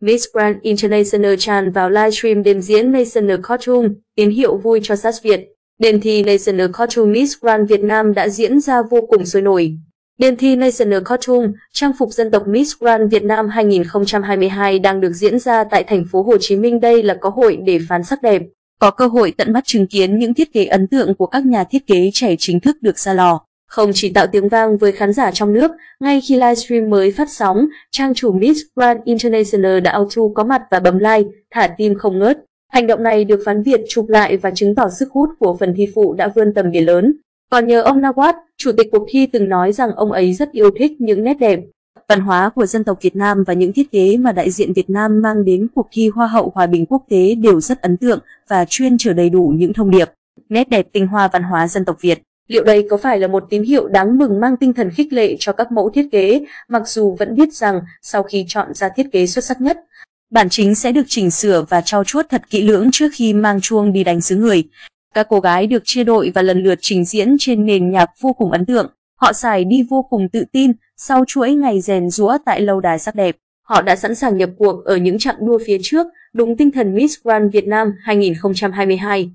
Miss Grand International tràn vào livestream đêm diễn National Costume, tín hiệu vui cho SAS Việt. Đêm thi National Costume Miss Grand Việt Nam đã diễn ra vô cùng sôi nổi. Đêm thi National Costume, trang phục dân tộc Miss Grand Việt Nam 2022 đang được diễn ra tại thành phố Hồ Chí Minh. Đây là có hội để phán sắc đẹp, có cơ hội tận mắt chứng kiến những thiết kế ấn tượng của các nhà thiết kế trẻ chính thức được ra lò. Không chỉ tạo tiếng vang với khán giả trong nước, ngay khi livestream mới phát sóng, trang chủ Miss Grand International đã auto có mặt và bấm like, thả tim không ngớt. Hành động này được phán Việt chụp lại và chứng tỏ sức hút của phần thi phụ đã vươn tầm biển lớn. Còn nhờ ông Nawat, chủ tịch cuộc thi từng nói rằng ông ấy rất yêu thích những nét đẹp, văn hóa của dân tộc Việt Nam và những thiết kế mà đại diện Việt Nam mang đến cuộc thi Hoa hậu Hòa bình quốc tế đều rất ấn tượng và chuyên trở đầy đủ những thông điệp, nét đẹp tinh hoa văn hóa dân tộc Việt. Liệu đây có phải là một tín hiệu đáng mừng mang tinh thần khích lệ cho các mẫu thiết kế, mặc dù vẫn biết rằng sau khi chọn ra thiết kế xuất sắc nhất, bản chính sẽ được chỉnh sửa và trau chuốt thật kỹ lưỡng trước khi mang chuông đi đánh xứ người. Các cô gái được chia đội và lần lượt trình diễn trên nền nhạc vô cùng ấn tượng. Họ xài đi vô cùng tự tin sau chuỗi ngày rèn rũa tại lâu đài sắc đẹp. Họ đã sẵn sàng nhập cuộc ở những chặng đua phía trước, đúng tinh thần Miss Grand Việt Nam 2022.